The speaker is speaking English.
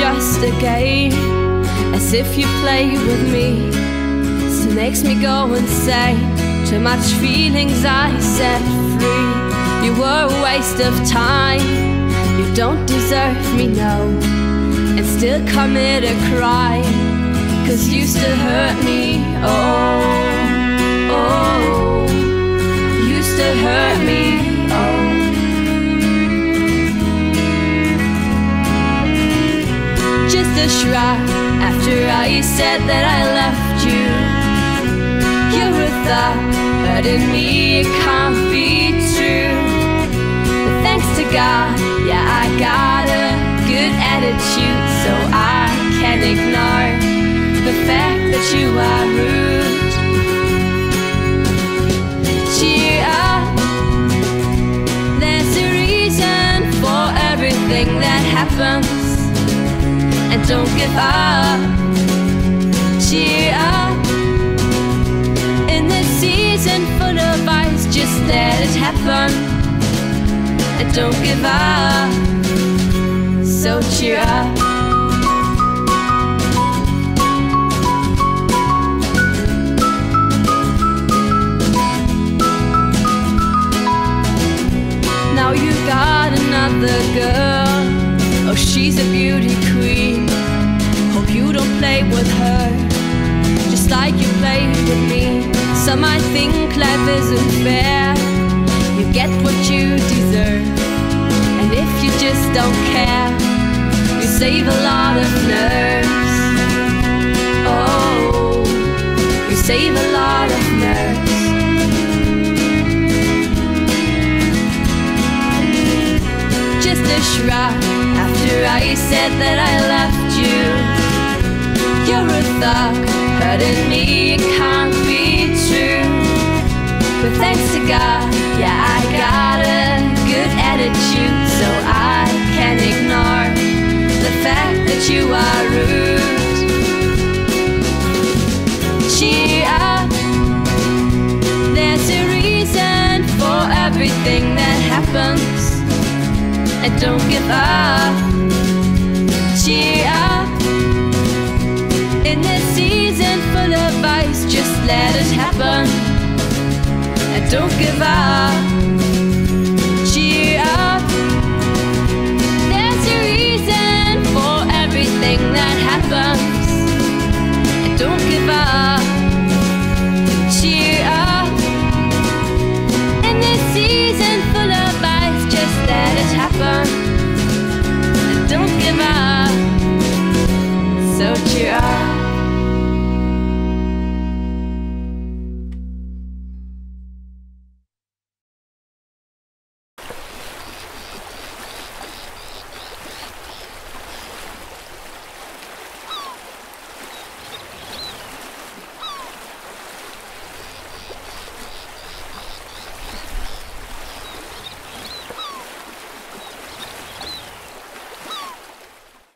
just a game, as if you play with me. Still makes me go insane. Too much feelings I set free. You were a waste of time. You don't deserve me, no. And still commit a crime. Cause you still hurt me. Oh, A shrug after I said that I left you. You were thought hurting me, it can't be true. But thanks to God, yeah, I got a good attitude, so I can ignore the fact that you are rude. Cheer up, there's a reason for everything that happens, and don't give up. Cheer up, in this season full of ice, just let it happen, and don't give up. So cheer up. Some might think life isn't fair. You get what you deserve, and if you just don't care, you save a lot of nerves. Oh, you save a lot of nerves. just a shrug after I said that I left you. You're a thug, me, it can't be true. But thanks to God, yeah, I got a good attitude, so I can ignore the fact that you are rude. Cheer up, there's a reason for everything that happens and don't give up. Don't give up.